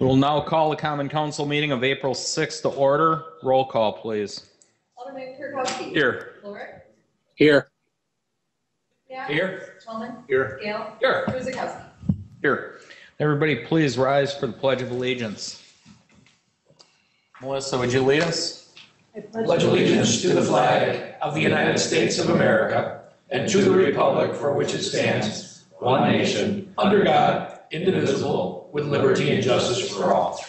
We will now call the common council meeting of April 6th to order. Roll call, please. Alderman Kurkowski. Here. Loreck. Here. Yeah. Here. Toman. Here. Gehl. Here. Guzikowski. Here. Everybody, please rise for the Pledge of Allegiance. Melissa, would you lead us? I pledge allegiance to the flag of the United States of America and to the republic for which it stands, one nation, under God, indivisible, with liberty and justice for all.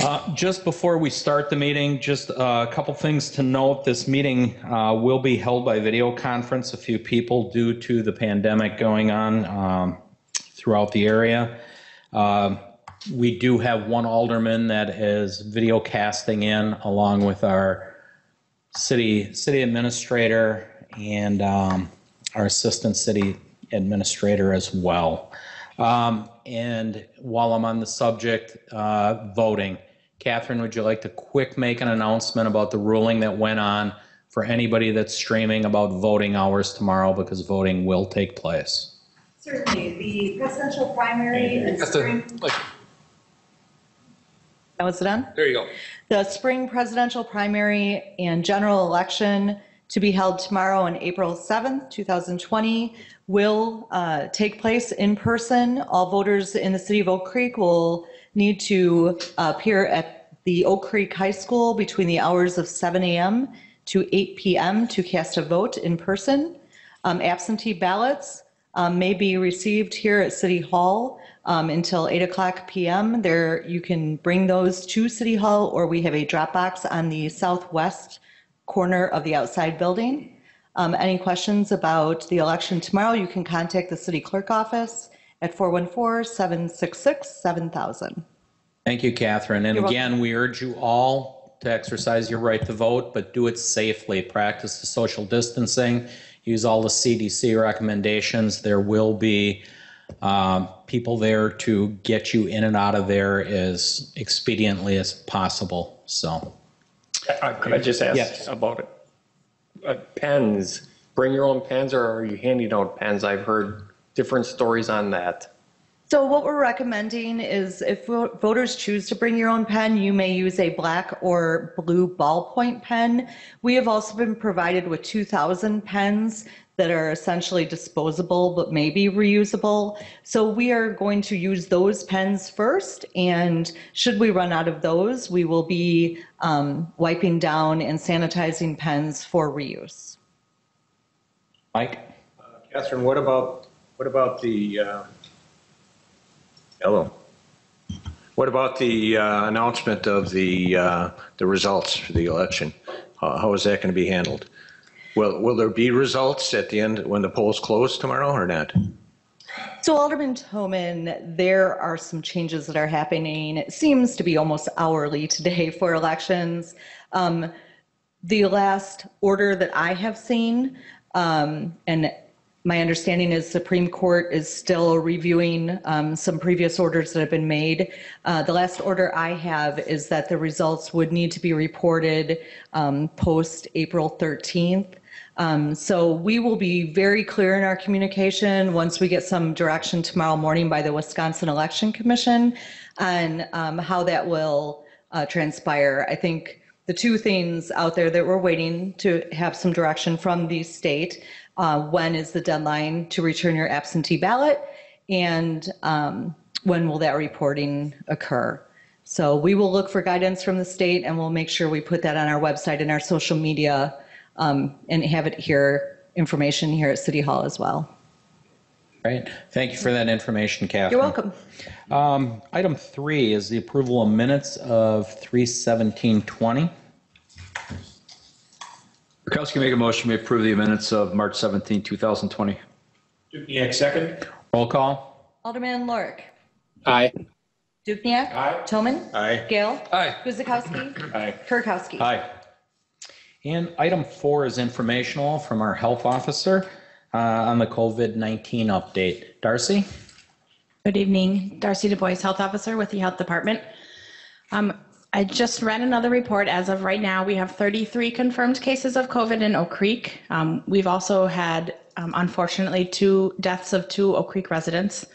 Uh, Just before we start the meeting, just a couple things to note. This meeting uh, will be held by video conference, a few people due to the pandemic going on um, throughout the area. Um, We do have one alderman that is video casting in along with our city, city administrator and um, our assistant city administrator as well. Um, And while I'm on the subject, uh, voting, Catherine, would you like to quick make an announcement about the ruling that went on for anybody that's streaming about voting hours tomorrow because voting will take place? Certainly, the presidential primary and spring. Now is it on? There you go. The spring presidential primary and general election to be held tomorrow on April 7th, 2020 will uh, take place in person. All voters in the city of Oak Creek will need to appear at the Oak Creek High School between the hours of 7 a.m. to 8 p.m. to cast a vote in person. Um, Absentee ballots um, may be received here at City Hall um, until 8 o'clock PM. There, you can bring those to City Hall, or we have a drop box on the southwest corner of the outside building. Um, Any questions about the election tomorrow, you can contact the city clerk office at 414-766-7000. Thank you, Catherine. And You're welcome. again, we urge you all to exercise your right to vote, but do it safely. Practice the social distancing. Use all the CDC recommendations. There will be um, people there to get you in and out of there as expediently as possible. So, Uh, Could I just Yes. ask about it? Uh, Pens, bring your own pens or are you handing out pens? I've heard different stories on that. So what we're recommending is if vo- voters choose to bring your own pen, you may use a black or blue ballpoint pen. We have also been provided with 2,000 pens that are essentially disposable but may be reusable. So we are going to use those pens first, and should we run out of those, we will be um, wiping down and sanitizing pens for reuse. Mike? Catherine, what about, what about the, uh, hello? What about the uh, announcement of the, uh, the results for the election? How how is that going to be handled? Will, will there be results at the end, when the polls close tomorrow or not? So Alderman Toman, there are some changes that are happening. It seems to be almost hourly today for elections. Um, The last order that I have seen, um, and my understanding is Supreme Court is still reviewing um, some previous orders that have been made. Uh, The last order I have is that the results would need to be reported um, post-April 13th. Um, So we will be very clear in our communication once we get some direction tomorrow morning by the Wisconsin Election Commission on um, how that will uh, transpire. I think the two things out there that we're waiting to have some direction from the state, uh, when is the deadline to return your absentee ballot? And um, when will that reporting occur? So we will look for guidance from the state and we'll make sure we put that on our website and our social media um, and have it here, information here at City Hall as well. Right. Thank you for that information, Catherine. You're welcome. Um, Item three is the approval of minutes of 31720. Kurkowski make a motion, we approve the minutes of March 17, 2020. Duchniak, second? Roll call? Alderman Loreck. Aye. Duchniak. Aye. Toman. Aye. Gehl. Aye. Guzikowski. Aye. Kurkowski. Aye. And item four is informational from our health officer uh, on the COVID-19 update. Darcy? Good evening, Darcy Du Bois, Health Officer with the Health Department. Um, I just read another report. As of right now, we have 33 confirmed cases of COVID in Oak Creek. Um, We've also had, um, unfortunately, two deaths of two Oak Creek residents.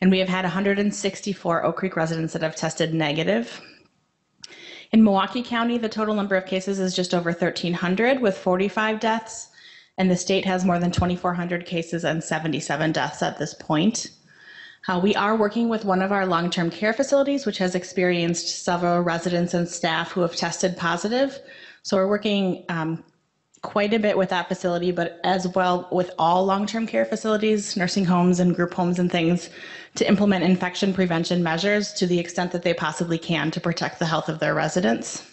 And we have had 164 Oak Creek residents that have tested negative. In Milwaukee County, the total number of cases is just over 1,300 with 45 deaths. And the state has more than 2,400 cases and 77 deaths at this point. Uh, we are working with one of our long term care facilities, which has experienced several residents and staff who have tested positive. So we're working um, quite a bit with that facility, but as well with all long term care facilities, nursing homes, and group homes and things to implement infection prevention measures to the extent that they possibly can to protect the health of their residents.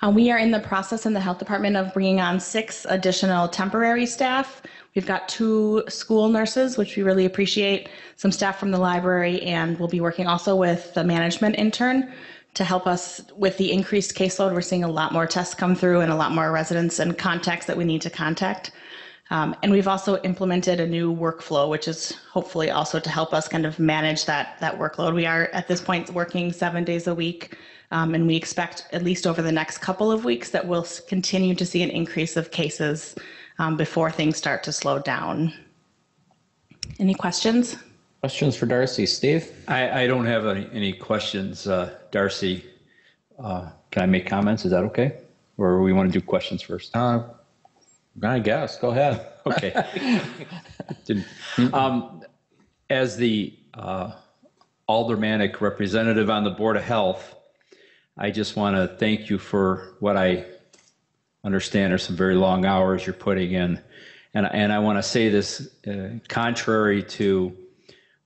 Uh, we are in the process in the health department of bringing on six additional temporary staff. We've got two school nurses, which we really appreciate, some staff from the library, and we'll be working also with the management intern to help us with the increased caseload. We're seeing a lot more tests come through and a lot more residents and contacts that we need to contact. Um, and we've also implemented a new workflow, which is hopefully also to help us kind of manage that that workload. We are at this point working seven days a week, um, and we expect at least over the next couple of weeks that we'll continue to see an increase of cases um, before things start to slow down. Any questions? Questions for Darcy? Steve? I, I don't have any, any questions, uh, Darcy. Uh, Can I make comments? Is that okay? Or we want to do questions first? Uh, I guess. Go ahead. Okay. Didn't- um, As the uh, aldermanic representative on the Board of Health, I just want to thank you for what I understand are some very long hours you're putting in. And, and I want to say this uh, contrary to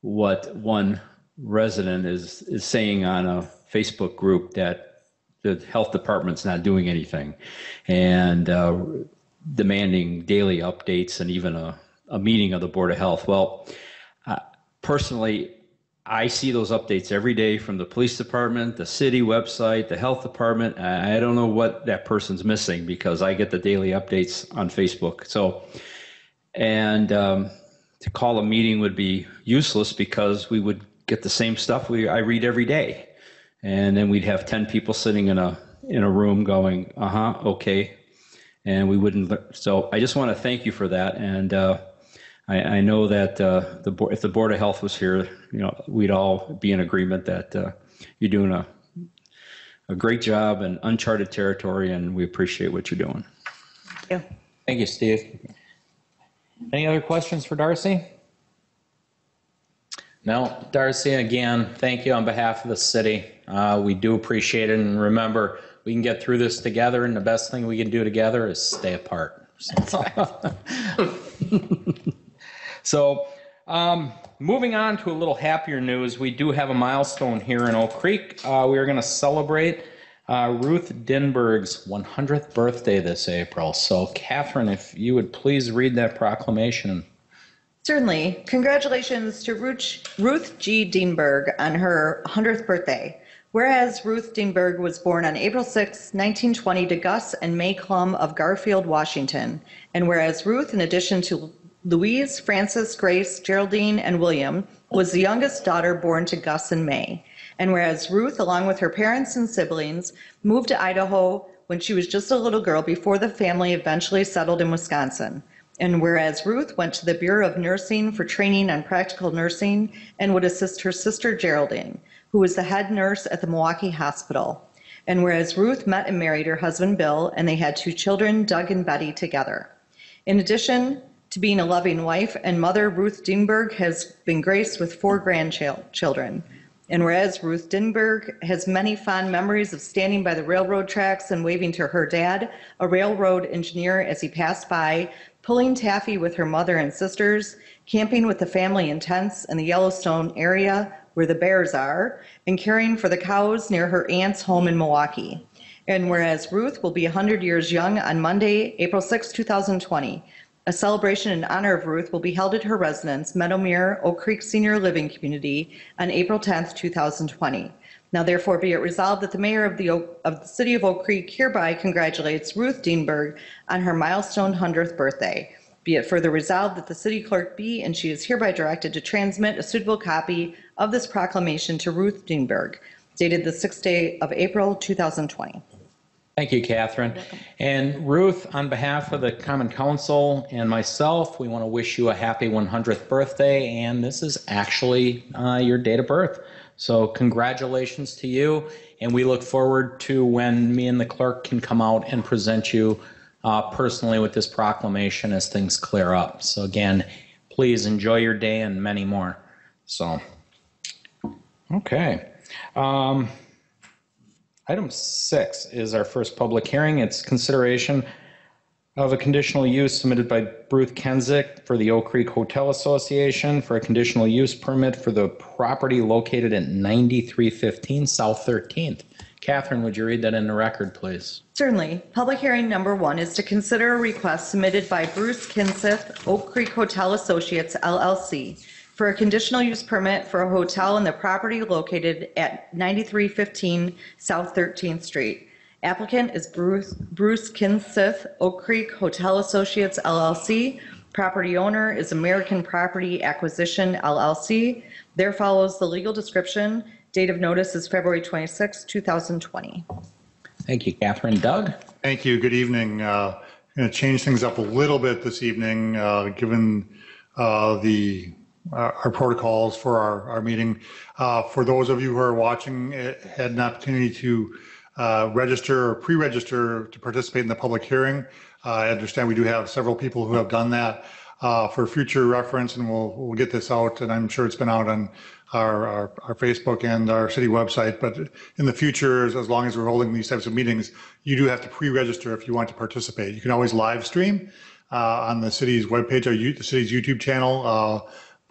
what one resident is, is saying on a Facebook group that the health department's not doing anything and uh, demanding daily updates and even a, a meeting of the Board of Health. Well, uh, personally, I see those updates every day from the police department, the city website, the health department. I don't know what that person's missing because I get the daily updates on Facebook. So, and um, to call a meeting would be useless because we would get the same stuff we I read every day, and then we'd have ten people sitting in a in a room going, uh huh, okay, and we wouldn't. So I just want to thank you for that, and uh, I, I know that uh, the board, if the board of health was here, you know, we'd all be in agreement that uh, you're doing a a great job in uncharted territory, and we appreciate what you're doing. Yeah. Thank you, Steve. Any other questions for Darcy? No, Darcy, again, thank you on behalf of the city. Uh, We do appreciate it, and remember, we can get through this together, and the best thing we can do together is stay apart. So, um, moving on to a little happier news, we do have a milestone here in Oak Creek. Uh, we are going to celebrate uh, Ruth Dinberg's 100th birthday this April. So, Catherine, if you would please read that proclamation. Certainly. Congratulations to Ruth Ruth G. Dienberg on her 100th birthday. Whereas Ruth Dienberg was born on April 6, 1920 to Gus and May Clum of Garfield, Washington. And whereas Ruth, in addition to Louise, Frances, Grace, Geraldine, and William, was the youngest daughter born to Gus and May. And whereas Ruth, along with her parents and siblings, moved to Idaho when she was just a little girl before the family eventually settled in Wisconsin. And whereas Ruth went to the Bureau of Nursing for training on practical nursing and would assist her sister Geraldine, who was the head nurse at the Milwaukee Hospital. And whereas Ruth met and married her husband Bill, and they had two children, Doug and Betty, together. In addition to being a loving wife and mother, Ruth Dienberg has been graced with four grandchildren. And whereas Ruth Dinberg has many fond memories of standing by the railroad tracks and waving to her dad, a railroad engineer, as he passed by, pulling taffy with her mother and sisters, camping with the family in tents in the Yellowstone area where the bears are, and caring for the cows near her aunt's home in Milwaukee. And whereas Ruth will be 100 years young on Monday, April 6, 2020, a celebration in honor of Ruth will be held at her residence, Meadowmere, Oak Creek Senior Living Community, on April 10th, 2020. Now therefore be it resolved that the mayor of the, Oak- of the city of Oak Creek hereby congratulates Ruth Dienberg on her milestone 100th birthday. Be it further resolved that the city clerk be and she is hereby directed to transmit a suitable copy of this proclamation to Ruth Dienberg, dated the 6th day of April, 2020. Thank you, Catherine. And Ruth, on behalf of the Common Council and myself, we want to wish you a happy 100th birthday. And this is actually uh, your date of birth. So congratulations to you. And we look forward to when me and the clerk can come out and present you uh, personally with this proclamation as things clear up. So again, please enjoy your day and many more. So, okay. Um, Item six is our first public hearing. It's consideration of a conditional use submitted by Bruce Kinseth for the Oak Creek Hotel Association for a conditional use permit for the property located at 9315 South 13th. Catherine, would you read that in the record, please? Certainly. Public hearing number one is to consider a request submitted by Bruce Kinseth, Oak Creek Hotel Associates LLC, for a conditional use permit for a hotel in the property located at 9315 South 13th Street. Applicant is Bruce Bruce Kinseth, Oak Creek Hotel Associates LLC. Property owner is American Property Acquisition LLC. There follows the legal description. Date of notice is February 26, 2020. Thank you, Catherine. Doug? Thank you. Good evening. Uh, Going to change things up a little bit this evening, uh, given uh, the, uh, our protocols for our, our meeting. Uh, For those of you who are watching, eh, had an opportunity to uh, register or pre-register to participate in the public hearing. Uh, I understand we do have several people who have done that. Uh, For future reference, and we'll, we'll get this out, and I'm sure it's been out on our, our, our Facebook and our city website, but in the future, as as long as we're holding these types of meetings, you do have to pre-register if you want to participate. You can always live stream uh, on the city's webpage or you- the city's YouTube channel, uh,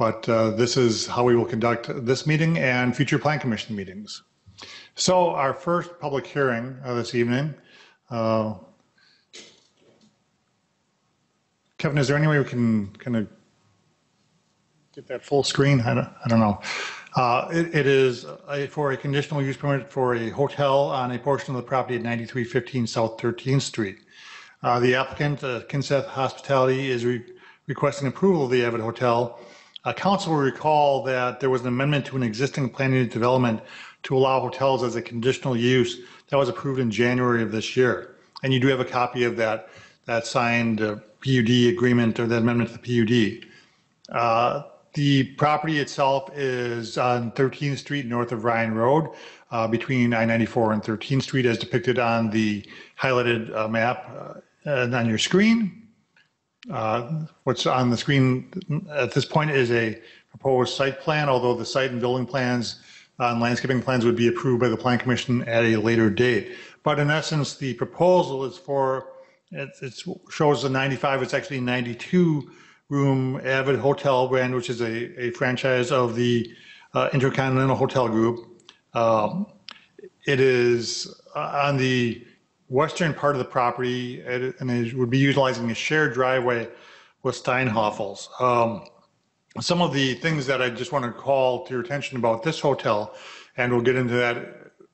but uh, this is how we will conduct this meeting and future plan commission meetings. So our first public hearing uh, this evening, uh, Kevin, is there any way we can kind of get that full screen? I don't, I don't know. Uh, It it is a- for a conditional use permit for a hotel on a portion of the property at 9315 South 13th Street. Uh, The applicant, uh, Kinseth Hospitality, is re- requesting approval of the Avid Hotel. Uh, Council will recall that there was an amendment to an existing planning and development to allow hotels as a conditional use that was approved in January of this year. And you do have a copy of that, that signed uh, PUD agreement or that amendment to the PUD. Uh, The property itself is on 13th Street north of Ryan Road, uh, between I-94 and 13th Street as depicted on the highlighted uh, map uh, on your screen. Uh, What's on the screen at this point is a proposed site plan, although the site and building plans uh, and landscaping plans would be approved by the Plan Commission at a later date. But in essence, the proposal is for, it it shows the 95, it's actually 92-room Avid Hotel brand, which is a a franchise of the uh, Intercontinental Hotel Group. Um, It is uh, on the western part of the property, and would be utilizing a shared driveway with Steinhafels. Um, Some of the things that I just want to call to your attention about this hotel, and we'll get into that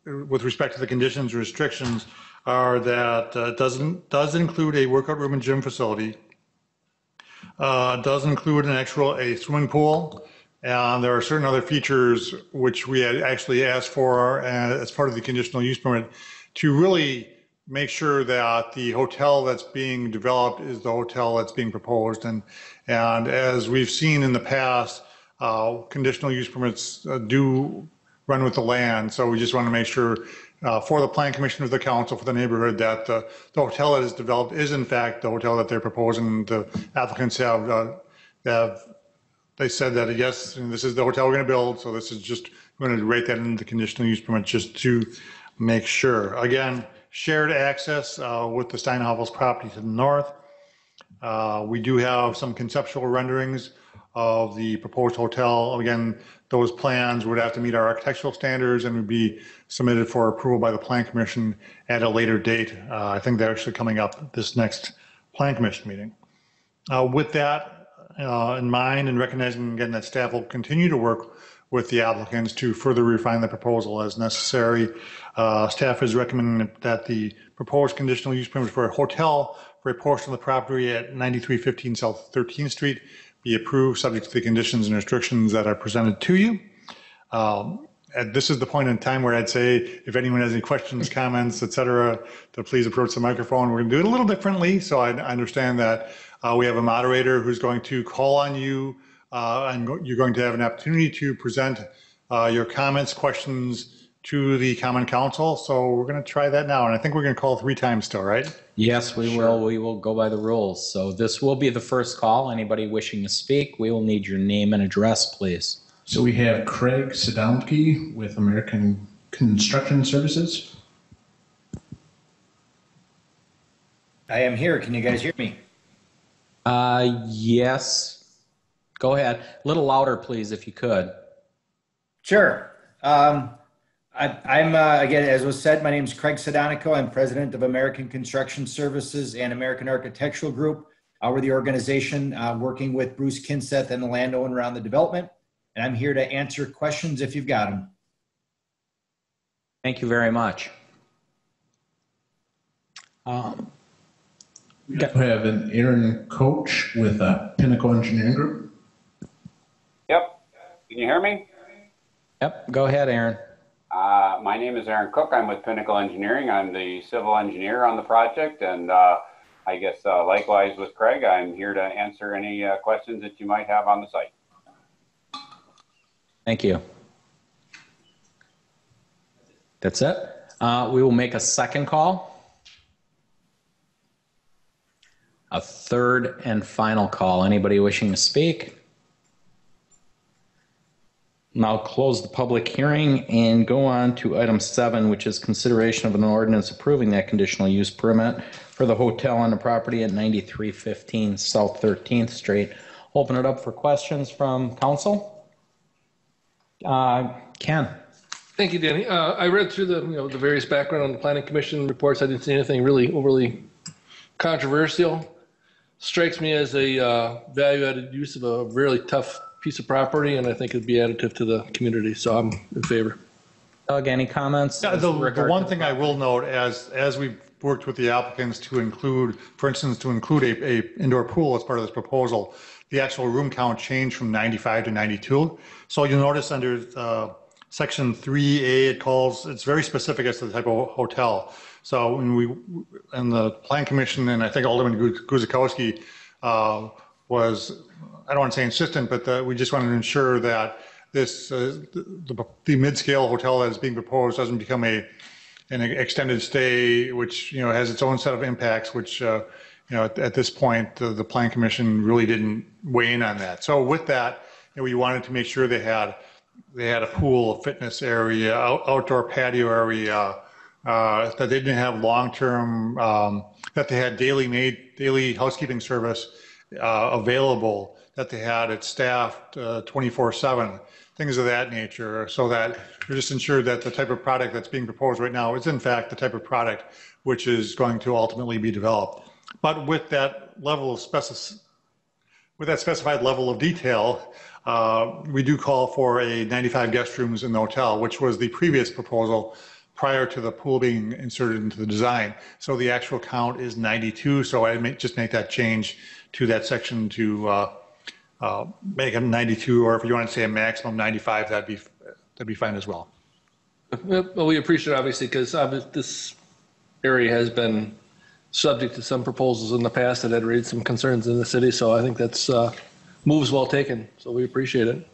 with respect to the conditions and restrictions, are that uh, it doesn't, does include a workout room and gym facility, uh, does include an actual, a swimming pool, and there are certain other features which we had actually asked for uh, as part of the conditional use permit to really make sure that the hotel that's being developed is the hotel that's being proposed. And, and as we've seen in the past, uh, conditional use permits uh, do run with the land. So we just want to make sure uh, for the plan commission of the council for the neighborhood that the, the hotel that is developed is in fact the hotel that they're proposing. The applicants have, uh, have they said that, yes, this is the hotel we're going to build, so this is just, we're going to rate that into the conditional use permit just to make sure. Again, shared access uh, with the Steinhafels property to the north. Uh, We do have some conceptual renderings of the proposed hotel. Again, those plans would have to meet our architectural standards and would be submitted for approval by the Plan Commission at a later date. Uh, I think they're actually coming up this next Plan Commission meeting. Uh, With that uh, in mind and recognizing again that staff will continue to work with the applicants to further refine the proposal as necessary, uh, staff is recommending that the proposed conditional use permit for a hotel for a portion of the property at 9315 South 13th Street be approved, subject to the conditions and restrictions that are presented to you. Um, this is the point in time where I'd say, if anyone has any questions, comments, et cetera, to please approach the microphone. We're going to do it a little differently, so I I understand that uh, we have a moderator who's going to call on you, uh, and go- you're going to have an opportunity to present uh, your comments, questions to the common council. So we're going to try that now, and I think we're going to call three times still, right? Yes, we will. We will go by the rules. So this will be the first call. Anybody wishing to speak, we will need your name and address, please. So we have Craig Sadowski with American Construction Services. I am here. Can you guys hear me? Uh, yes. Go ahead. A little louder, please, if you could. Sure. Um, I, I'm, uh, again, as was said, my name is Craig Sedonico. I'm president of American Construction Services and American Architectural Group. Uh, we're the organization uh, working with Bruce Kinseth and the landowner on the development. And I'm here to answer questions if you've got them. Thank you very much. Um, We have an Aaron Coach with uh, Pinnacle Engineering Group. Can you hear me? Yep, go ahead, Aaron. Uh, my name is Aaron Cook. I'm with Pinnacle Engineering. I'm the civil engineer on the project. And uh, I guess uh, likewise with Craig, I'm here to answer any uh, questions that you might have on the site. Thank you. That's it. Uh, we will make a second call. A third and final call. Anybody wishing to speak? Now close the public hearing and go on to item seven, which is consideration of an ordinance approving that conditional use permit for the hotel on the property at 9315 South 13th Street. Open it up for questions from council. Uh, Ken? Thank you, Danny. Uh, I read through the, you know, the various background on the planning commission reports. I didn't see anything really overly controversial. Strikes me as a uh, value-added use of a really tough piece of property, and I think it'd be additive to the community, so I'm in favor. Doug, any comments? Yeah, the, the one to- thing I will note, as, as we've worked with the applicants to include, for instance, to include a, a indoor pool as part of this proposal, the actual room count changed from 95 to 92. So you'll notice under uh, section 3A, it calls, it's very specific as to the type of hotel. So when we, and the plan commission, and I think Alderman Guz- Guzikowski uh, was, I don't want to say insistent, but uh, we just wanted to ensure that this, uh, the, the mid-scale hotel that is being proposed doesn't become a, an extended stay, which, you know, has its own set of impacts, which, uh, you know, at, at this point, the, the plan commission really didn't weigh in on that. So with that, you know, we wanted to make sure they had, they had a pool, a fitness area, out- outdoor patio area, uh, that they didn't have long-term, um, that they had daily made, daily housekeeping service uh, available, that they had it staffed uh, 24/7, things of that nature, so that we're just ensured that the type of product that's being proposed right now is in fact the type of product which is going to ultimately be developed. But with that level of specific, with that specified level of detail, uh, we do call for a 95 guest rooms in the hotel, which was the previous proposal prior to the pool being inserted into the design. So the actual count is 92, so I just make that change to that section to uh, uh, make it 92, or if you want to say a maximum 95, that'd be, that'd be fine as well. Well, we appreciate it, obviously, because this area has been subject to some proposals in the past that had raised some concerns in the city, so I think that's uh, moves well taken, so we appreciate it.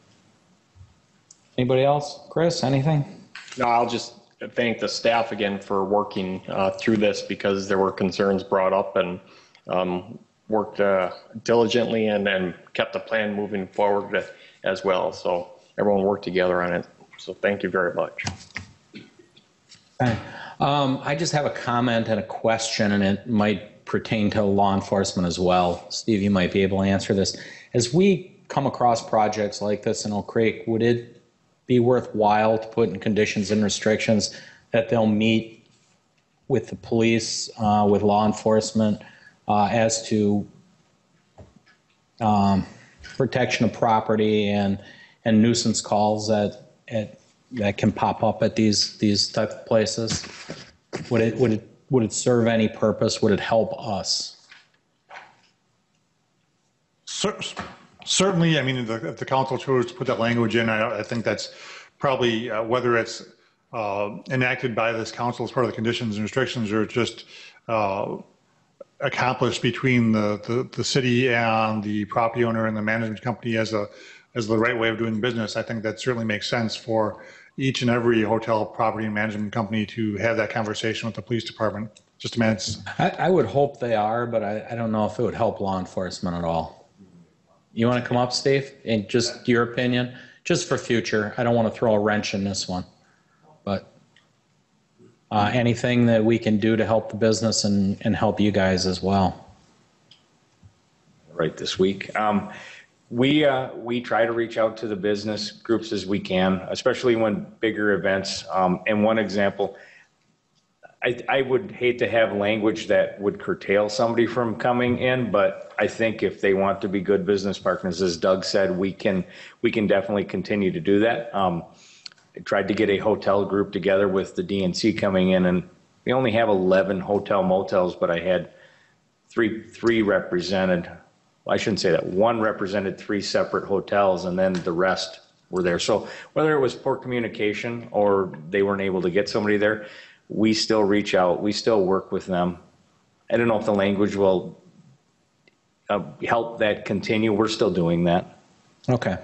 Anybody else? Chris, anything? No, I'll just thank the staff again for working uh, through this because there were concerns brought up and um, worked uh, diligently and, and kept the plan moving forward as well. So everyone worked together on it. So thank you very much. Um, I just have a comment and a question, and it might pertain to law enforcement as well. Steve, you might be able to answer this. As we come across projects like this in Oak Creek, would it be worthwhile to put in conditions and restrictions that they'll meet with the police, uh, with law enforcement, uh, as to um, protection of property and and nuisance calls that at, that can pop up at these these type of places? Would it would it would it serve any purpose? Would it help us? Certainly, I mean, if the, if the council chose to put that language in, I, I think that's probably, uh, whether it's uh, enacted by this council as part of the conditions and restrictions or just uh, accomplished between the, the, the city and the property owner and the management company as a, as the right way of doing business, I think that certainly makes sense for each and every hotel property and management company to have that conversation with the police department. Just a minute. I, I would hope they are, but I, I don't know if it would help law enforcement at all. You want to come up, Steve? And just your opinion, just for future. I don't want to throw a wrench in this one. But uh, anything that we can do to help the business and, and help you guys as well. right this week. Um, we, uh, we try to reach out to the business groups as we can, especially when bigger events. Um, and one example, I, I would hate to have language that would curtail somebody from coming in, but I think if they want to be good business partners, as Doug said, we can, we can definitely continue to do that. Um, tried to get a hotel group together with the DNC coming in and we only have 11 hotel motels, but I had three, three represented. Well, I shouldn't say that. One represented three separate hotels and then the rest were there. So whether it was poor communication or they weren't able to get somebody there, we still reach out, we still work with them. I don't know if the language will uh, help that continue. We're still doing that. Okay.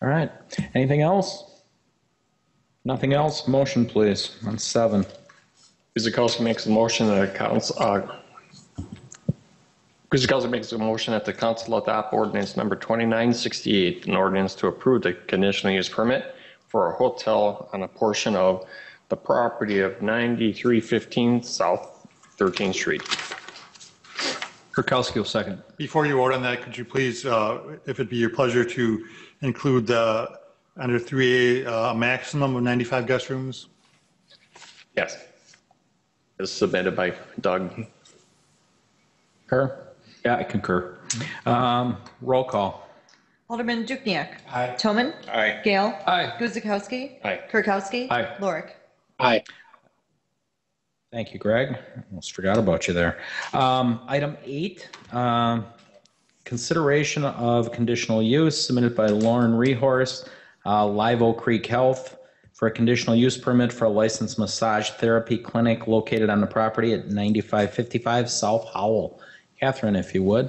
All right. Anything else? Nothing else? Motion, please, on seven. Guzikowski makes a motion that the council, uh, Guzikowski makes a motion that the council adopt ordinance number 2968, an ordinance to approve the conditional use permit for a hotel on a portion of the property of 9315 South 13th Street. Kurkowski will second. Before you vote on that, could you please, uh, if it'd be your pleasure to include the, under 3A, uh, a maximum of 95 guest rooms? Yes. As submitted by Doug. Concur? Yeah, I concur. Um, roll call. Alderman Duchniak. Aye. Toman. Aye. Gale. Aye. Guzikowski. Aye. Kurkowski. Aye. Loreck. Aye. Thank you, Greg. Almost forgot about you there. Um, item eight, um, consideration of conditional use submitted by Lauren Rehorst, uh, Live Oak Creek Health for a conditional use permit for a licensed massage therapy clinic located on the property at 9555 South Howell. Catherine, if you would.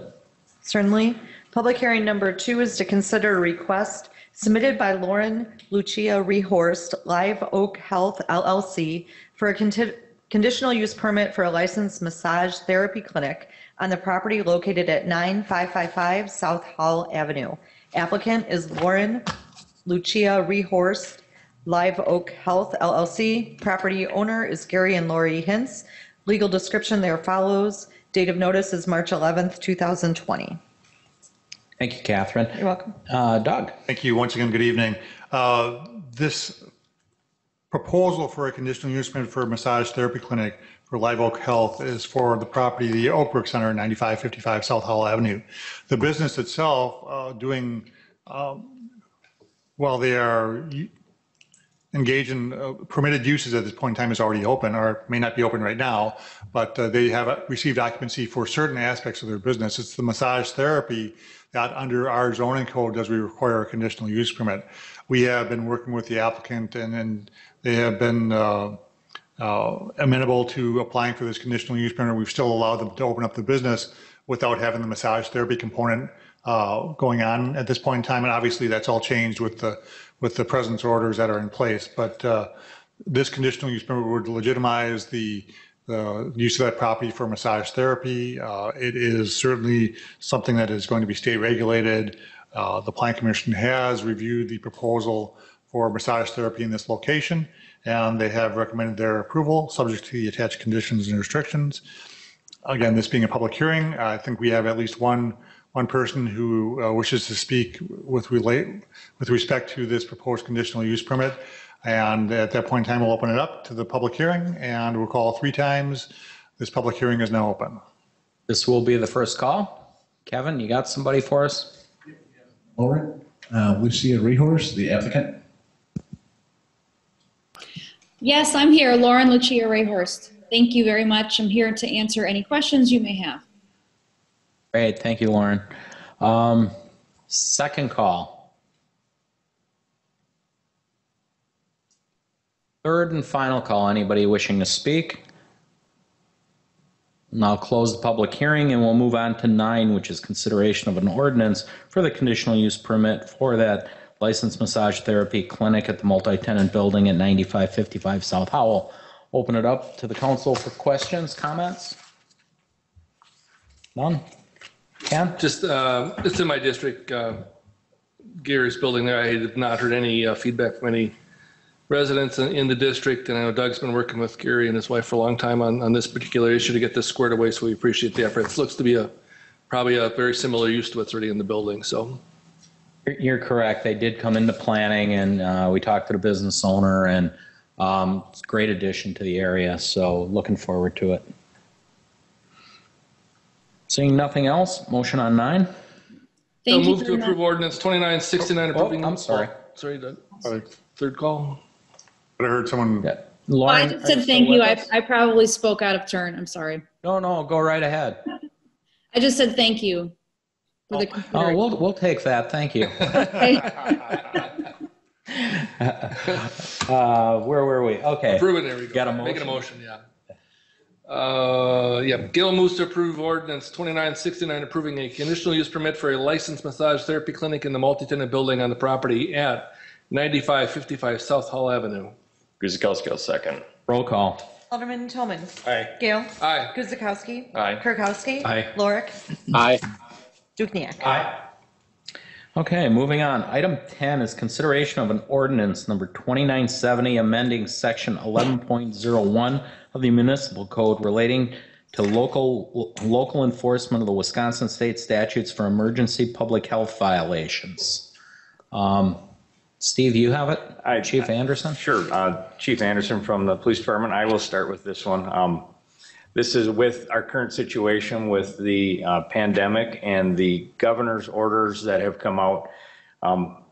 Certainly. Public hearing number two is to consider a request submitted by Lauren Lucia Rehorst, Live Oak Health LLC, for a conti- conditional use permit for a licensed massage therapy clinic on the property located at 9555 South Howell Avenue. Applicant is Lauren Lucia Rehorst, Live Oak Health LLC. Property owner is Gary and Lori Hintz. Legal description there follows. Date of notice is March 11th, 2020. Thank you, Catherine. You're welcome. Uh, Doug? Thank you. Once again, good evening. Uh, This proposal for a conditional use permit for a massage therapy clinic for Live Oak Health is for the property, the Oak Brook Center, 9555 South Howell Avenue. The business itself uh, doing, um, well, they are engaged in uh, permitted uses at this point in time is already open or may not be open right now, but uh, they have uh, received occupancy for certain aspects of their business. It's the massage therapy that under our zoning code does we require a conditional use permit. We have been working with the applicant and, and they have been uh, amenable to applying for this conditional use permit. We've still allowed them to open up the business without having the massage therapy component uh, going on at this point in time. And obviously that's all changed with the, with the presence orders that are in place. But uh, this conditional use permit would legitimize the, the use of that property for massage therapy. Uh, It is certainly something that is going to be state regulated. Uh, The Plan Commission has reviewed the proposal for massage therapy in this location, and they have recommended their approval, subject to the attached conditions and restrictions. Again, this being a public hearing, I think we have at least one, one person who uh, wishes to speak with relate, with respect to this proposed conditional use permit. And at that point in time, we'll open it up to the public hearing and we'll call three times. This public hearing is now open. This will be the first call. Kevin, you got somebody for us? Lauren, uh, Lucia Rehorst, the applicant. Yes, I'm here, Lauren Lucia Rehorst. Thank you very much. I'm here to answer any questions you may have. Great, thank you, Lauren. Um, second call. Third and final call. Anybody wishing to speak? And I'll close the public hearing and we'll move on to nine, which is consideration of an ordinance for the conditional use permit for that licensed massage therapy clinic at the multi-tenant building at 9555 South Howell. Open it up to the council for questions, comments? None? Ken? Just, uh, it's in my district, uh, Gary's building there. I have not heard any uh, feedback from any residents in in the district. And I know Doug's been working with Gary and his wife for a long time on, on this particular issue to get this squared away. So we appreciate the effort. It looks to be a, probably a very similar use to what's already in the building. So You're- You're correct. They did come into planning and uh, we talked to the business owner and um, it's a great addition to the area. So looking forward to it. Seeing nothing else, motion on nine? I'll Thank you move to very much. approve ordinance 2969 Oh, approving. I'm sorry. Sorry, Doug. Third call. But I heard someone, I Lauren? just are said thank still you. with I, us? I probably spoke out of turn. I'm sorry. No, no, go right ahead. I just said thank you for the Oh, we'll, we'll take that. Thank you. Uh, Where were we? Okay. Approve it, there we go. Got a Making a motion? motion, yeah. Uh, yeah, Gehl moves to approve ordinance 2969 approving a conditional use permit for a licensed massage therapy clinic in the multi-tenant building on the property at 9555 South Howell Avenue. Guzikowski second. Roll call. Alderman Toman. Aye. Gehl. Aye. Guzikowski. Aye. Kurkowski. Aye. Loreck. Aye. Duchniak. Okay, moving on. Item 10 is consideration of an ordinance number 2970 amending section 11.01 of the municipal code relating to local, local enforcement of the Wisconsin state statutes for emergency public health violations. Um, Steve, you have it? I- Chief Anderson? Sure. Uh, Chief Anderson from the Police Department. I will start with this one. Um, This is with our current situation with the uh, pandemic and the governor's orders that have come out. Um,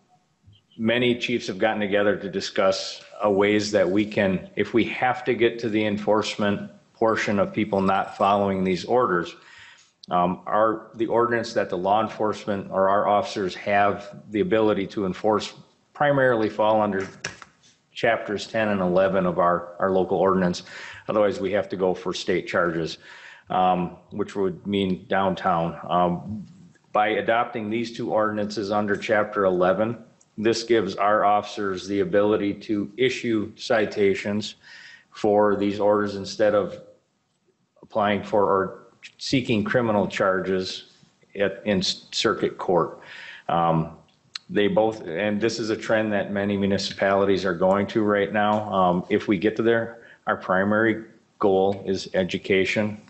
Many chiefs have gotten together to discuss uh, ways that we can, if we have to get to the enforcement portion of people not following these orders, um, Our, the ordinance that the law enforcement or our officers have the ability to enforce primarily fall under chapters 10 and 11 of our, our local ordinance. Otherwise, we have to go for state charges, um, which would mean downtown. Um, By adopting these two ordinances under chapter 11, this gives our officers the ability to issue citations for these orders instead of applying for or seeking criminal charges at, in circuit court. Um, They both, and this is a trend that many municipalities are going to right now. Um, If we get to there, our primary goal is education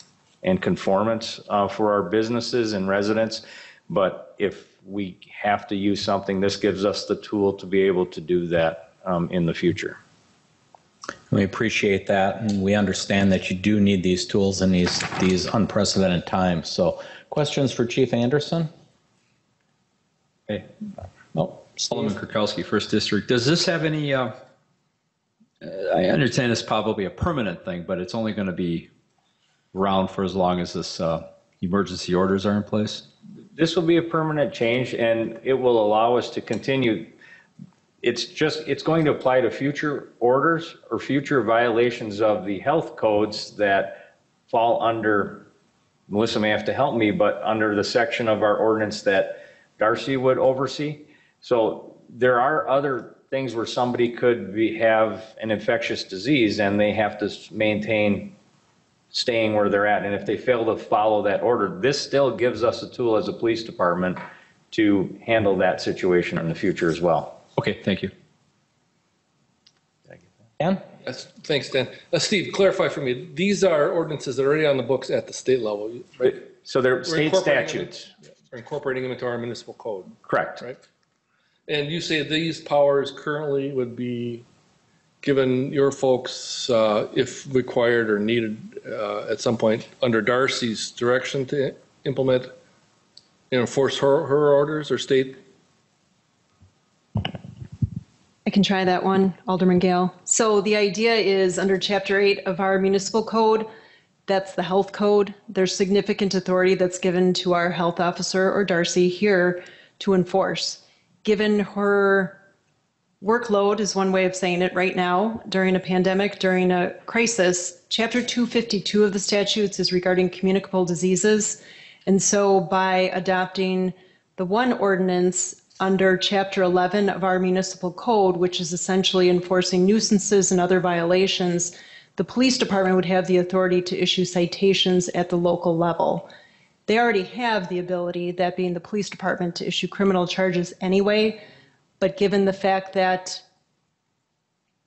and conformance uh, for our businesses and residents. But if we have to use something, this gives us the tool to be able to do that um, in the future. We appreciate that, and we understand that you do need these tools in these, these unprecedented times. So questions for Chief Anderson? Okay. No, Alderman Kurkowski, First District. Does this have any, uh, I understand it's probably a permanent thing, but it's only going to be around for as long as this uh, emergency orders are in place? This will be a permanent change and it will allow us to continue. It's just, it's going to apply to future orders or future violations of the health codes that fall under, Melissa may have to help me, but under the section of our ordinance that Darcy would oversee. So there are other things where somebody could be, have an infectious disease and they have to s- maintain staying where they're at. And if they fail to follow that order, this still gives us a tool as a police department to handle that situation in the future as well. Okay, thank you. Dan? Yes, Thanks, Dan. Uh, Steve, clarify for me, these are ordinances that are already on the books at the state level, right? So they're We're state incorporating them statutes, in- We're incorporating them into our municipal code, correct? right? And you say these powers currently would be given your folks, uh, if required or needed uh, at some point, under Darcy's direction to implement, know, enforce her, her orders or state? I can try that one, Alderman Gale. So the idea is under Chapter 8 of our municipal code, that's the health code. There's significant authority that's given to our health officer or Darcy here to enforce. Given her workload is one way of saying it right now during a pandemic, during a crisis. Chapter 252 of the statutes is regarding communicable diseases. And so by adopting the one ordinance under Chapter 11 of our municipal code, which is essentially enforcing nuisances and other violations, the police department would have the authority to issue citations at the local level. They already have the ability, that being the police department, to issue criminal charges anyway. But given the fact that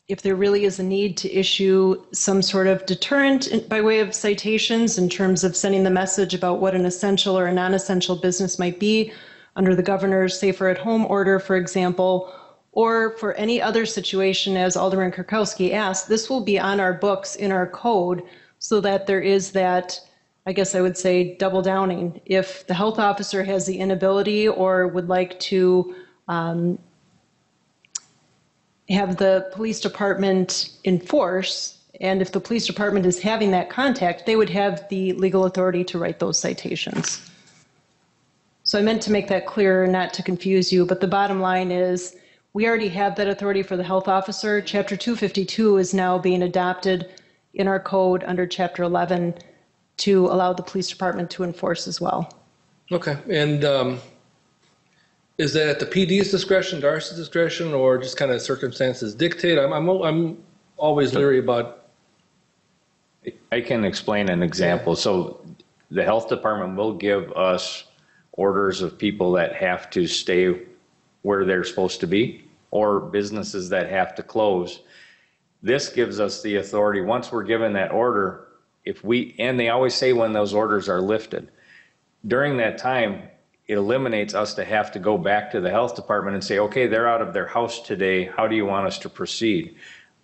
if there really is a need to issue some sort of deterrent by way of citations in terms of sending the message about what an essential or a non-essential business might be under the governor's safer at home order, for example, or for any other situation, as Alderman Kurkowski asked, this will be on our books in our code so that there is that, I guess I would say, double downing. If the health officer has the inability or would like to um, have the police department enforce, and if the police department is having that contact, they would have the legal authority to write those citations. So I meant to make that clear, not to confuse you, but the bottom line is, we already have that authority for the health officer. Chapter 252 is now being adopted in our code under Chapter 11 to allow the police department to enforce as well. Okay, and um, is that at the PD's discretion, Darcy's discretion, or just kind of circumstances dictate? I'm, I'm, I'm always leery about, I can explain an example. So the health department will give us orders of people that have to stay where they're supposed to be or businesses that have to close. This gives us the authority, once we're given that order, if we, and they always say when those orders are lifted, during that time, it eliminates us to have to go back to the health department and say, okay, they're out of their house today. How do you want us to proceed?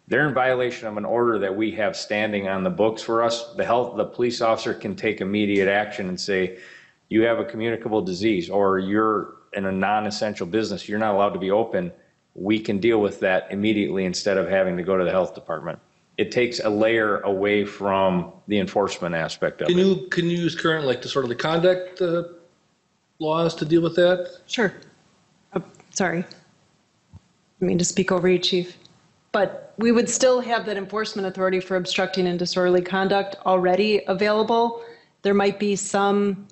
They're in violation of an order that we have standing on the books for us. The health, the police officer can take immediate action and say, you have a communicable disease or you're in a non-essential business, you're not allowed to be open. We can deal with that immediately instead of having to go to the health department. It takes a layer away from the enforcement aspect of can it. you, can you use current, like, the sort of the conduct uh, laws to deal with that? Sure. Uh, Sorry. I mean to speak over you, Chief. But we would still have that enforcement authority for obstructing and disorderly conduct already available. There might be some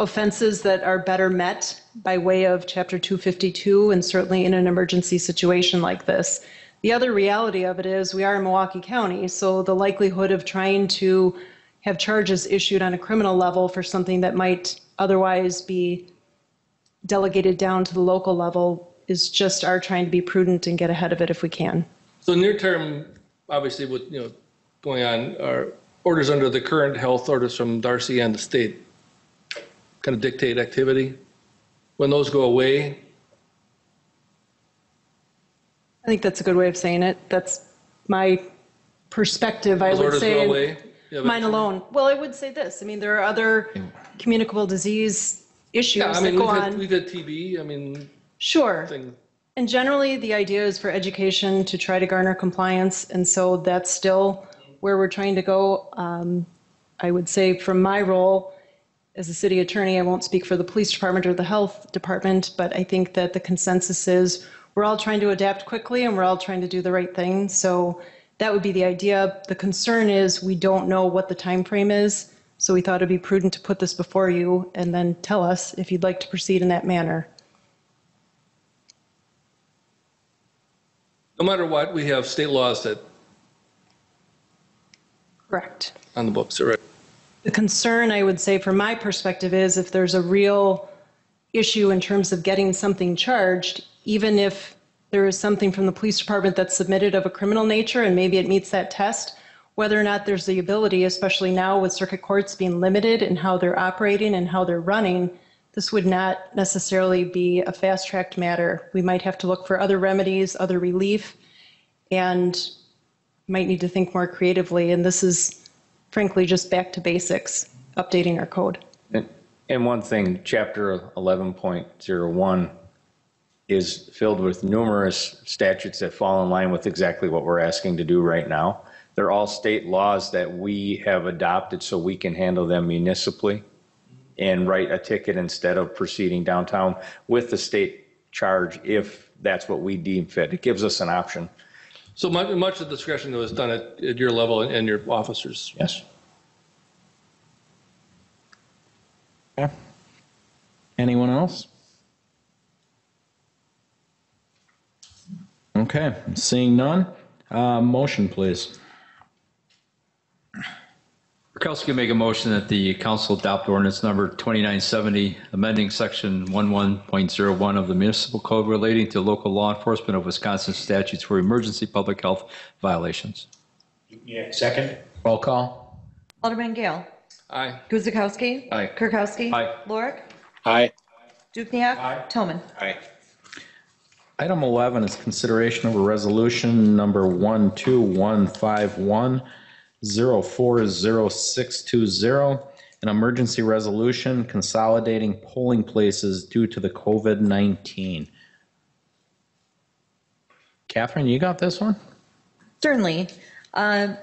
offenses that are better met by way of Chapter 252, and certainly in an emergency situation like this. The other reality of it is, we are in Milwaukee County, so the likelihood of trying to have charges issued on a criminal level for something that might otherwise be delegated down to the local level is just our trying to be prudent and get ahead of it if we can. So near term, obviously with, you know, going on, are orders under the current health orders from Darcy and the state kind of dictate activity. When those go away, I think that's a good way of saying it. That's my perspective, I those would orders go say. away. Yeah, but- Mine alone. Well, I would say this. I mean, there are other communicable disease issues Yeah, I that mean, go we've had, on. we've had TB, I mean, Sure. thing. And generally, the idea is for education to try to garner compliance, and so that's still where we're trying to go. Um, I would say from my role as a city attorney, I won't speak for the police department or the health department, but I think that the consensus is we're all trying to adapt quickly and we're all trying to do the right thing. So that would be the idea. The concern is we don't know what the time frame is, so we thought it'd be prudent to put this before you and then tell us if you'd like to proceed in that manner. No matter what, we have state laws that, Correct. on the books already. The concern, I would say, from my perspective, is if there's a real issue in terms of getting something charged, even if there is something from the police department that's submitted of a criminal nature and maybe it meets that test, whether or not there's the ability, especially now with circuit courts being limited in how they're operating and how they're running, this would not necessarily be a fast-tracked matter. We might have to look for other remedies, other relief, and might need to think more creatively. And this is frankly just back to basics, updating our code. And, and one thing, chapter 11.01 is filled with numerous statutes that fall in line with exactly what we're asking to do right now. They're all state laws that we have adopted so we can handle them municipally and write a ticket instead of proceeding downtown with the state charge if that's what we deem fit. It gives us an option. So much, much of the discretion was done at, at your level and your officers. Yes. Anyone else? Okay, seeing none, uh, motion, please. Kurkowski will make a motion that the council adopt ordinance number 2970, amending section 11.01 of the municipal code relating to local law enforcement of Wisconsin statutes for emergency public health violations. Yeah, second? Roll call. Alderman Gehl. Aye. Guzikowski. Aye. Kurkowski. Aye. Loreck. Aye. Duchniak. Aye. Toman. Aye. Item 11 is consideration of a resolution number 12151 040620, an emergency resolution consolidating polling places due to the COVID-19. Catherine, you got this one? Certainly. Um,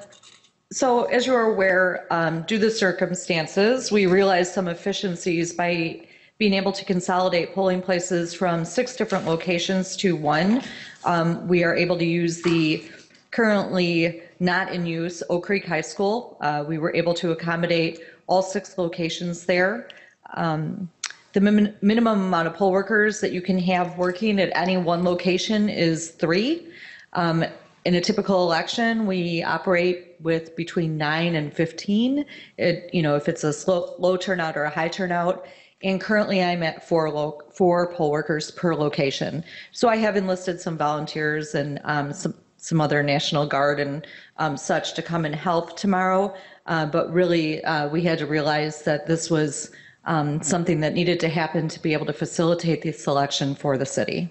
So as you're aware, um, due to the circumstances, we realized some efficiencies by being able to consolidate polling places from six different locations to one. Um, We are able to use the currently not in use Oak Creek High School. Uh, We were able to accommodate all six locations there. Um, The min- minimum amount of poll workers that you can have working at any one location is three. Um, In a typical election, we operate with between nine and 15. It, you know, if it's a slow, low turnout or a high turnout. And currently I'm at four, lo- four poll workers per location. So I have enlisted some volunteers and um, some, some other National Guard and um, such to come and help tomorrow. Uh, But really, uh, we had to realize that this was um, something that needed to happen to be able to facilitate the selection for the city.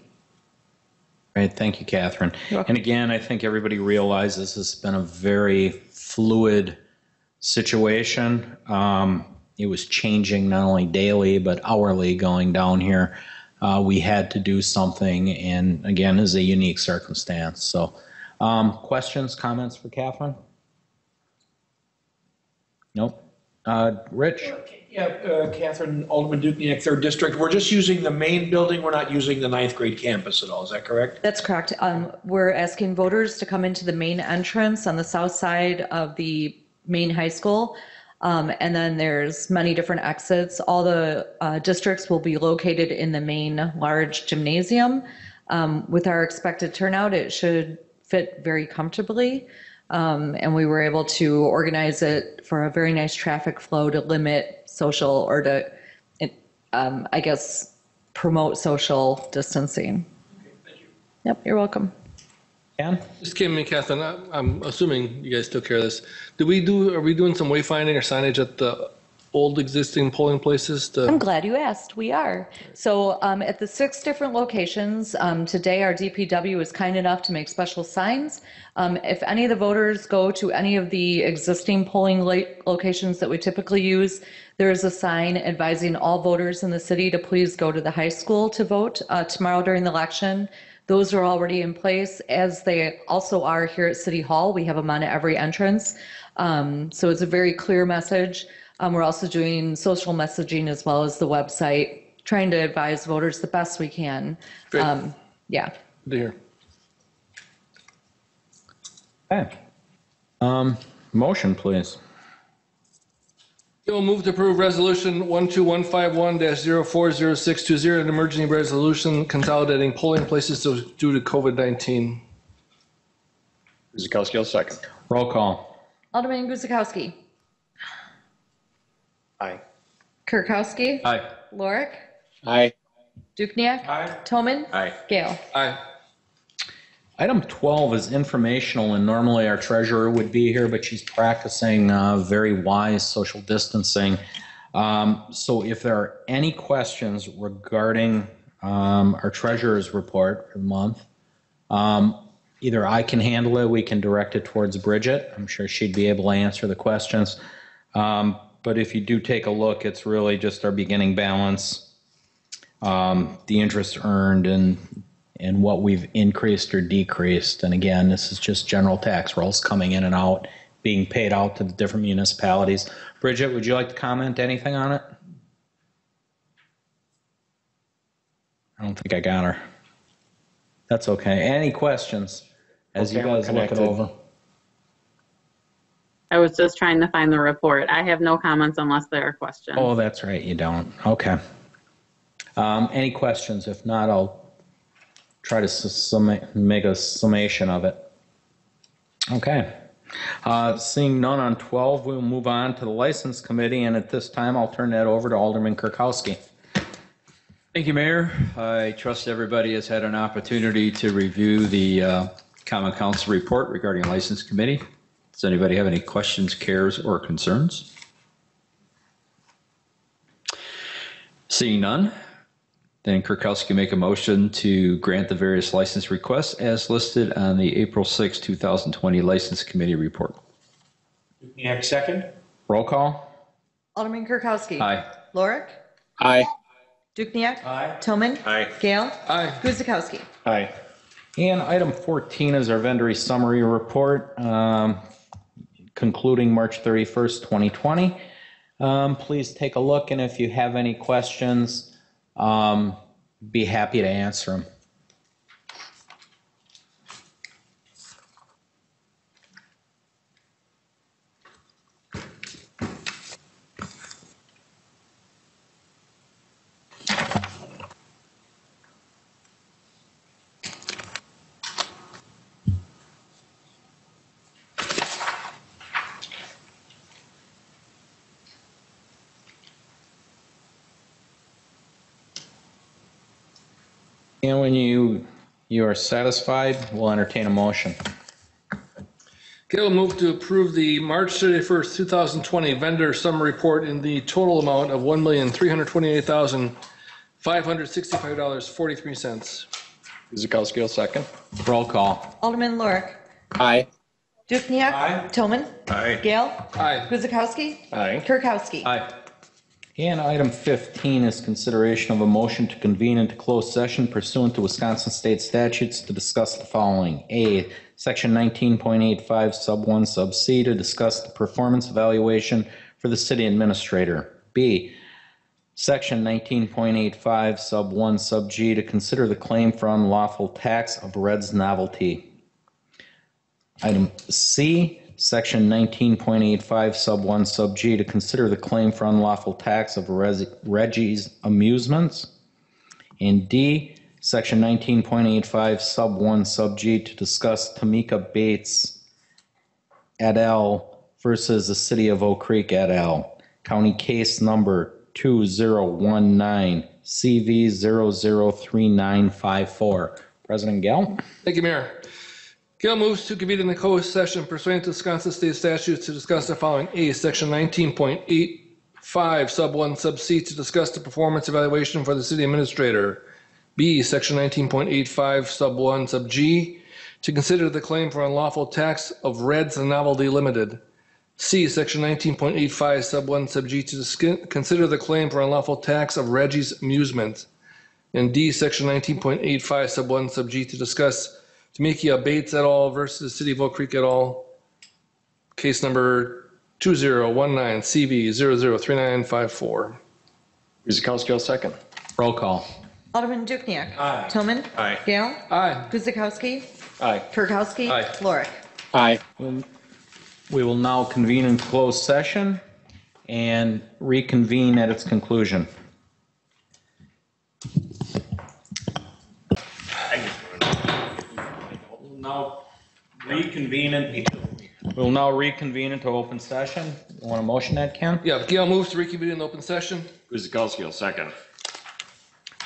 Great, thank you, Catherine. And again, I think everybody realizes this has been a very fluid situation. Um, It was changing not only daily, but hourly going down here. Uh, We had to do something, and again, is a unique circumstance. So, um, questions, comments for Catherine? Nope. Uh, Rich? Yeah, uh, Catherine Alderman Duchniak, third district. We're just using the main building. We're not using the ninth grade campus at all. Is that correct? That's correct. Um, We're asking voters to come into the main entrance on the south side of the main high school. Um, And then there's many different exits. All the uh, districts will be located in the main large gymnasium. Um, With our expected turnout, it should fit very comfortably. Um, And we were able to organize it for a very nice traffic flow to limit social or to, um, I guess, promote social distancing. Yep, you're welcome. Ken? Just came in, Catherine, I- I'm assuming you guys took care of this. Do we do, are we doing some wayfinding or signage at the old existing polling places? to- I'm glad you asked. We are. So um, at the six different locations, um, today our DPW is kind enough to make special signs. Um, If any of the voters go to any of the existing polling la- locations that we typically use, there is a sign advising all voters in the city to please go to the high school to vote uh, tomorrow during the election. Those are already in place, as they also are here at City Hall. We have them on every entrance. Um, So it's a very clear message. Um, We're also doing social messaging as well as the website, trying to advise voters the best we can. Great. Um, Yeah. Good to hear. Okay. Um, Motion, please. We'll move to approve resolution 12151-040620, an emergency resolution consolidating polling places due to COVID-19. Guzikowski will second. Roll call. Alderman Guzikowski. Aye. Kurkowski. Aye. Loreck. Aye. Duchniak. Aye. Toman. Aye. Gehl. Aye. Item 12 is informational, and normally our treasurer would be here, but she's practicing uh, very wise social distancing. Um, So if there are any questions regarding um, our treasurer's report for the month, um, either I can handle it, we can direct it towards Bridget. I'm sure she'd be able to answer the questions. Um, But if you do take a look, it's really just our beginning balance, um, the interest earned, and and what we've increased or decreased. And again, this is just general tax rolls coming in and out, being paid out to the different municipalities. Bridget, would you like to comment anything on it? I don't think I got her. That's okay. Any questions as you Okay, we're guys look it connected. over? I was just trying to find the report. I have no comments unless there are questions. Oh, that's right, you don't. Okay. Um, Any questions? If not, I'll try to s- summa- make a summation of it. Okay. Uh, Seeing none on 12, we'll move on to the License Committee, and at this time, I'll turn that over to Alderman Kurkowski. Thank you, Mayor. I trust everybody has had an opportunity to review the uh, Common Council report regarding License Committee. Does anybody have any questions, cares, or concerns? Seeing none, then Kurkowski make a motion to grant the various license requests as listed on the April 6, 2020 License Committee report. Duchniak, second. Roll call? Alderman Kurkowski. Aye. Loreck. Aye. Duchniak. Aye. Toman. Aye. Gehl. Aye. Guzikowski. Aye. And item 14 is our vendor summary report um, concluding March 31st, 2020. Um, Please take a look, and if you have any questions, um, be happy to answer them. And when you, you are satisfied, we'll entertain a motion. Gehl will move to approve the March 31st, 2020 vendor summary report in the total amount of $1,328,565.43. Guzikowski will second. Roll call. Alderman Loreck. Aye. Duchniak. Aye. Toman. Aye. Gehl. Aye. Guzikowski. Aye. Kurkowski. Aye. And item 15 is consideration of a motion to convene into closed session pursuant to Wisconsin State statutes to discuss the following. A, Section 19.85, Sub 1, Sub C, to discuss the performance evaluation for the city administrator. B, Section 19.85, Sub 1, Sub G, to consider the claim for unlawful tax of Red's novelty. Item C, Section 19.85, Sub 1, Sub G, to consider the claim for unlawful tax of Reggie's Amusements. And D, Section 19.85, Sub 1, Sub G, to discuss Tamika Bates et al. versus the City of Oak Creek et al. County Case Number 2019 CV 003954. President Gehl? Thank you, Mayor. Gehl moves to convene in the closed session pursuant to Wisconsin State statutes to discuss the following. A, Section 19.85, Sub 1, Sub C, to discuss the performance evaluation for the city administrator. B, Section 19.85, Sub 1, Sub G, to consider the claim for unlawful tax of Reds and Novelty Limited. C, Section 19.85, Sub 1, Sub G, to consider the claim for unlawful tax of Reggie's Amusement. And D, Section 19.85, Sub 1, Sub G, to discuss Tamikia Bates et al. versus City of Oak Creek et al. Case number 2019 CV 003954. Guzikowski will second. Roll call. Alderman Duchniak. Aye. Toman. Aye. Gehl. Aye. Guzikowski. Aye. Kurkowski. Aye. Loreck. Aye. We will now convene in closed session and reconvene at its conclusion. Now reconvene in, we'll now reconvene into open session. You Want a motion that, Ken? Yeah, Gehl moves to reconvene in open session. Guzikowski will second.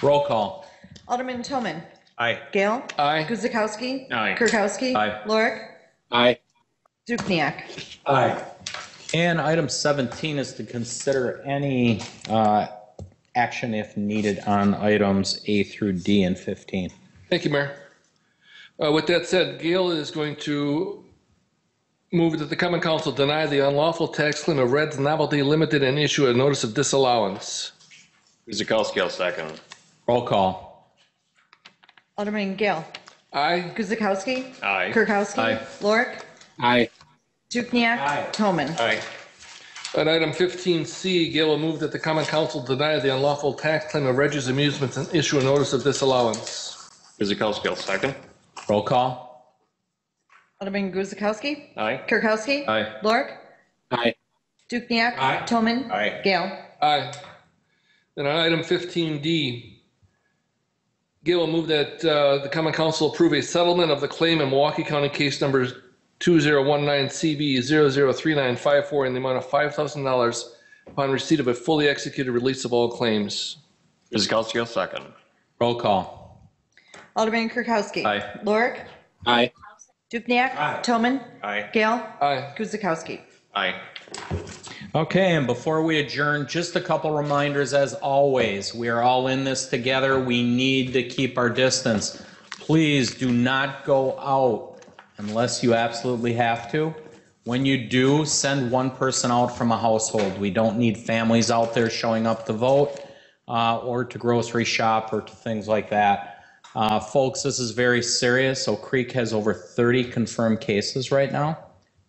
Roll call. Alderman Toman. Aye. Gehl. Aye. Guzikowski. Aye. Kurkowski. Aye. Loreck. Aye. Duchniak. Aye. And item 17 is to consider any uh, action if needed on items A through D and 15. Thank you, Mayor. Uh, With that said, Gehl is going to move that the common council deny the unlawful tax claim of Reds Novelty Limited and issue a notice of disallowance. Guzikowski will second. Roll call. Alderman Gehl. Aye. Guzikowski. Aye. Kurkowski. Aye. Loreck. Aye. Duchniak. Aye. Toman. Aye. At item 15C, Gehl will move that the common council deny the unlawful tax claim of Reggie's Amusements and issue a notice of disallowance. Guzikowski will second. Roll call. Alderman Guzikowski. Aye. Kurkowski. Aye. Loreck. Aye. Duchniak. Aye. Toman. Aye. Gehl. Aye. Then on item 15D, Gehl will move that uh, the common council approve a settlement of the claim in Milwaukee County case number 2019CB003954 in the amount of $5,000 upon receipt of a fully executed release of all claims. Guzikowski second. Roll call. Alderman Kurkowski. Aye. Loreck. Aye. Duchniak. Aye. Toman. Aye. Gehl. Aye. Guzikowski. Aye. Okay, and before we adjourn, just a couple reminders as always. We are all in this together. We need to keep our distance. Please do not go out unless you absolutely have to. When you do, send one person out from a household. We don't need families out there showing up to vote uh, or to grocery shop or to things like that. Uh, Folks, this is very serious. Oak Creek has over 30 confirmed cases right now.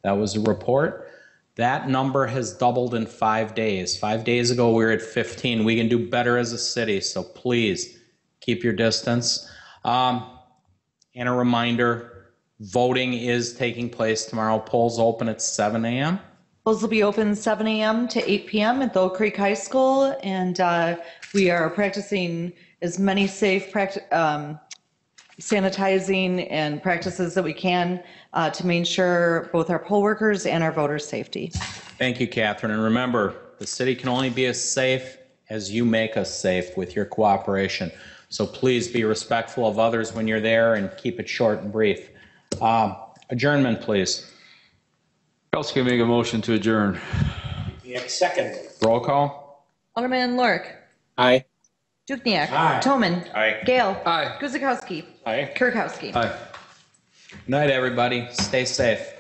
That was a report. That number has doubled in five days. Five days ago, we were at 15. We can do better as a city, so please keep your distance. Um, And a reminder, voting is taking place tomorrow. Polls open at 7 a.m. Polls will be open 7 a.m. to 8 p.m. at the Oak Creek High School, and uh, we are practicing as many safe pract- um, sanitizing and practices that we can uh, to make sure both our poll workers and our voters' safety. Thank you, Catherine. And remember, the city can only be as safe as you make us safe with your cooperation. So please be respectful of others when you're there and keep it short and brief. Um, Adjournment, please. Else, can make a motion to adjourn. Duchniak, second. Roll call. Alderman Loreck. Aye. Duchniak. Aye. Toman. Aye. Gehl. Aye. Guzikowski. Aye. Kurkowski. Aye. Night, everybody. Stay safe.